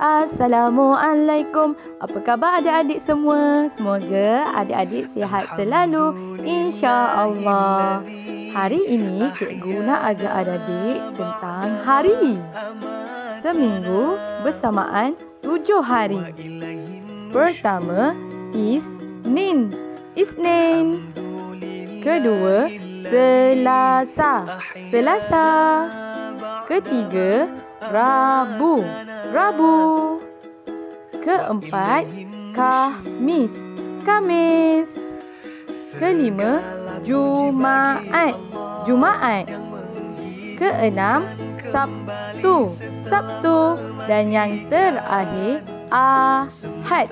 Assalamualaikum. Apa khabar adik-adik semua? Semoga adik-adik sihat selalu. Insya-Allah. Hari ini cikgu nak ajar adik-adik tentang hari. Seminggu bersamaan tujuh hari. Pertama, Isnin. Isnin. Kedua, Selasa. Selasa. Ketiga, Rabu. Rabu. Keempat, Kamis. Kamis. Kelima, Jumaat. Jumaat. Keenam, Sabtu. Sabtu. Dan yang terakhir, Ahad.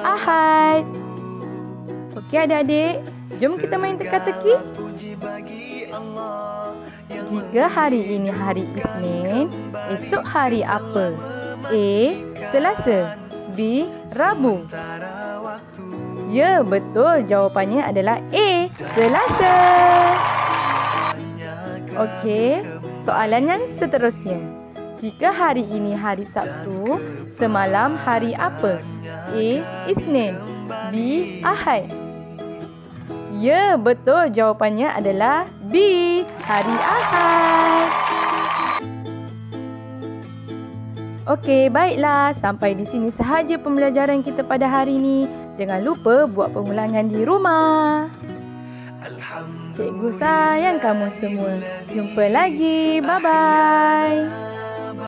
Ahad. Okey adik-adik, jom kita main teka-teki. Jika hari ini hari Isnin, esok hari apa? A. Selasa B. Rabu Ya, betul. Jawapannya adalah A. Selasa. Okey, soalan yang seterusnya. Jika hari ini hari Sabtu, semalam hari apa? A. Isnin B. Ahad Ya, betul. Jawapannya adalah B. Hari Ahad. Okey, baiklah. Sampai di sini sahaja pembelajaran kita pada hari ini. Jangan lupa buat pengulangan di rumah. Cikgu sayang kamu semua. Jumpa lagi. Bye-bye.